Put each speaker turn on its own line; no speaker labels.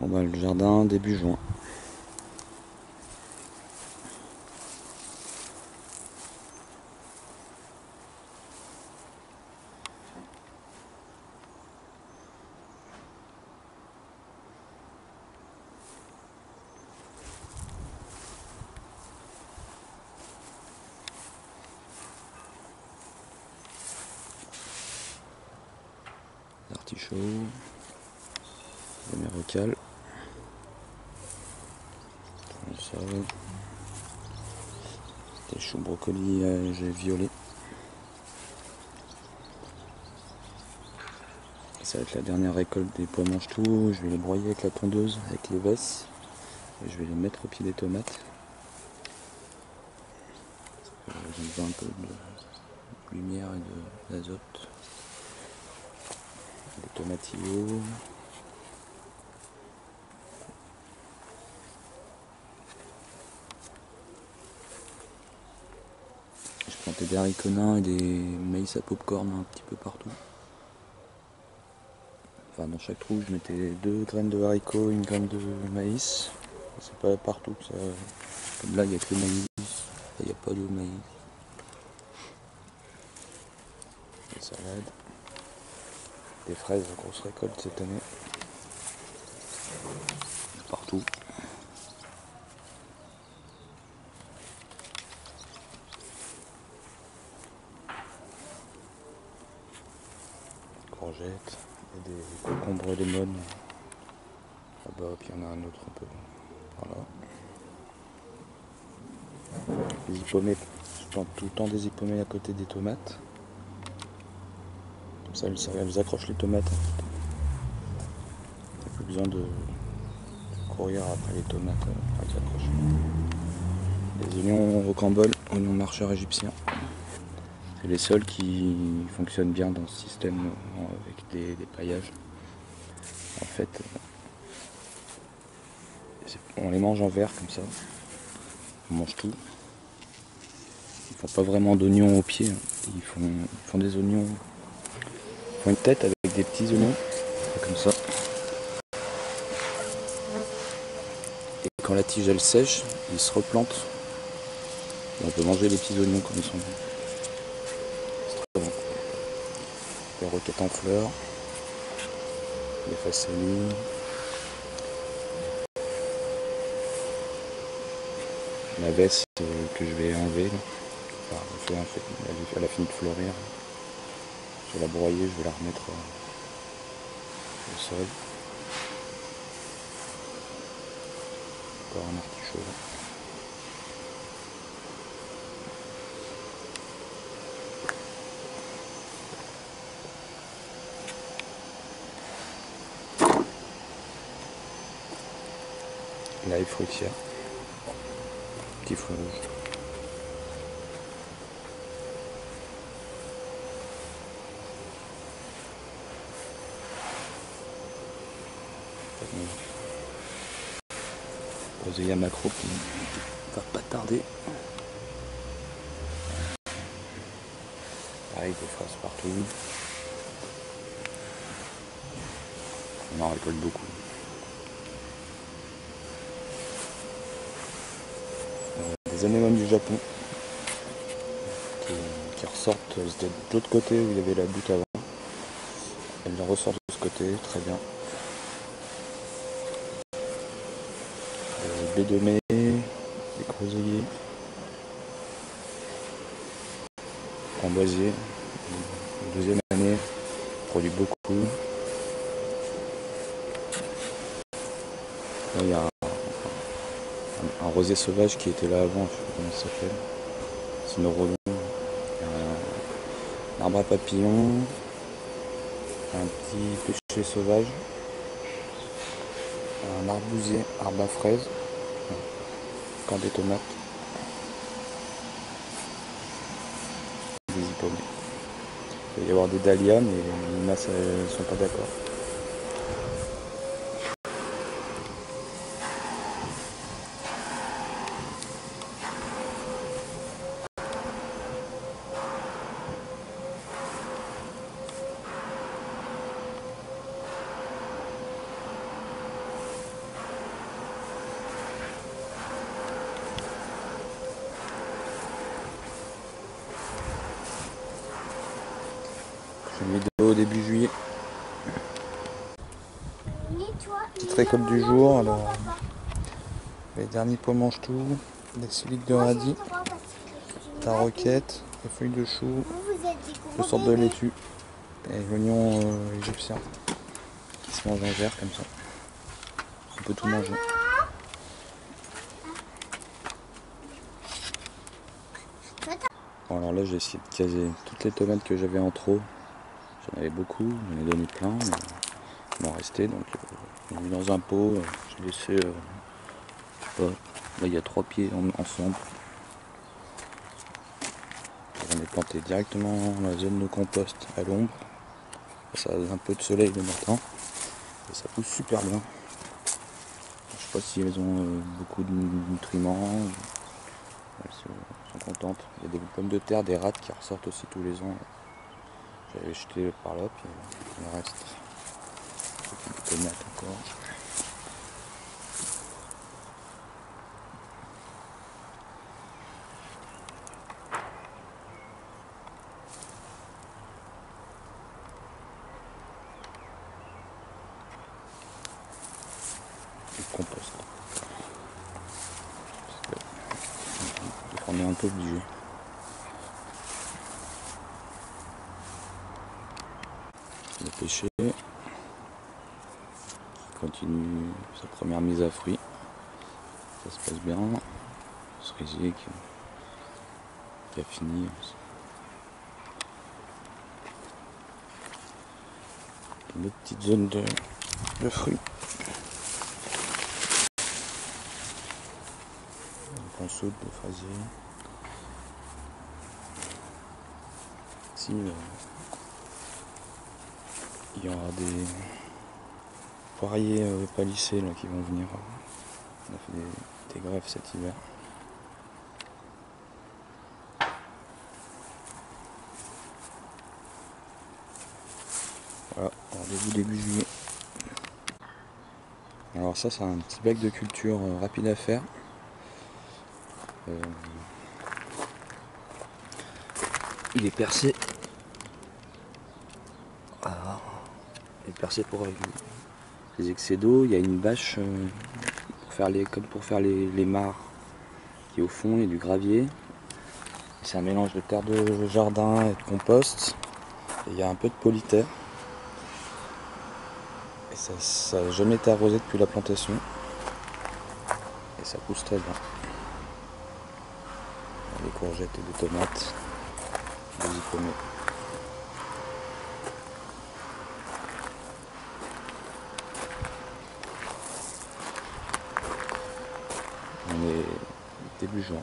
Bon bah le jardin début juin. Artichaut, les des choux brocolis euh, violet. Ça va être la dernière récolte des pois mange tout. Je vais les broyer avec la tondeuse, avec les vesses. Et je vais les mettre au pied des tomates. J'ai besoin un peu de lumière et d'azote des tomatillos. Je plantais des haricots nains et des maïs à popcorn un petit peu partout. Enfin, dans chaque trou, je mettais deux graines de haricots, une graine de maïs. C'est pas partout ça. Comme là, il n'y a que le maïs. Il n'y a pas de maïs. Des salades des fraises, grosse récolte cette année. Partout. Et des concombres lemon. Là-bas, puis il y en a un autre un peu. Voilà. Les hippomées, je plante tout le temps des hippomées à côté des tomates. Ça, elles accroche les tomates. A plus besoin de courir après les tomates. Euh, elles accrochent. Les oignons rocambole, oignons marcheurs égyptiens. C'est les seuls qui fonctionnent bien dans ce système euh, avec des, paillages. En fait, euh, on les mange en verre comme ça. On mange tout. Ils font pas vraiment d'oignons au pied. Hein. ils font des oignons une tête avec des petits oignons, comme ça. Et quand la tige elle sèche, ils se replantent. on peut manger les petits oignons comme ils sont. C'est très bon. Les roquettes en fleurs, les. La veste euh, que je vais enlever. Elle a fini de fleurir. Je vais la broyer, je vais la remettre euh, au sol. Encore un artichaut. L'ail fruitière. Petit fruit rouge. Oseilla macro qui va pas tarder. Pareil, des fraises partout. On en récolte beaucoup. Euh, des anémones du Japon qui, ressortent. C'était de l'autre côté où il y avait la butte avant. Elles ressortent de ce côté, très bien. de mai, des groseilliers, framboisier, deuxième année, produit beaucoup. il y a rosier sauvage qui était là avant, je sais pas comment ça s'appelle. C'est une Un, arbre à papillons, un petit pêcher sauvage, un arbousier, arbre à fraises des tomates. Des hippomées. Il va y avoir des dahlias, mais les masses ne sont pas d'accord. Début juillet. Petite récolte du jour, alors les derniers pois mange tout, les siliques de radis, la roquette, les feuilles de chou, deux sortes de laitue et l'oignon euh, égyptien qui se mange en verre comme ça. On peut tout manger. Bon alors là j'ai essayé de caser toutes les tomates que j'avais en trop. J'en avais beaucoup, j'en ai donné plein, mais il m'en restait donc euh, j'ai mis dans un pot, euh, j'ai laissé, euh, je sais pas, là il y a trois pieds en- ensemble. J'en ai planté directement dans la zone de compost à l'ombre. Ça a un peu de soleil le matin et ça pousse super bien. Je sais pas si elles ont euh, beaucoup de nutriments. Elles sont, contentes. Il y a des pommes de terre, des rats qui ressortent aussi tous les ans. J'avais jeté par là, puis il reste. Des tomates encore. Compost. Parce que on est un peu obligé. Le pêcher qui continue sa première mise à fruit. Ça se passe bien. Cerisier qui, a fini. Une autre petite zone de, fruits. Un ponceau de fraisier. Ici, il y aura des poiriers euh, palissés là, qui vont venir. On a fait des, des greffes cet hiver. Voilà, rendez-vous début juillet. Alors ça c'est un petit bac de culture euh, rapide à faire. Euh, il est percé. Voilà. Il est percé pour euh, les excès d'eau. Il y a une bâche euh, pour faire les, comme pour faire les, les mares qui est au fond et du gravier. C'est un mélange de terre de jardin et de compost. Et il y a un peu de polyterre. Et ça n'a jamais été arrosé depuis la plantation. Et ça pousse très bien. Des courgettes et des tomates. Des. Juin.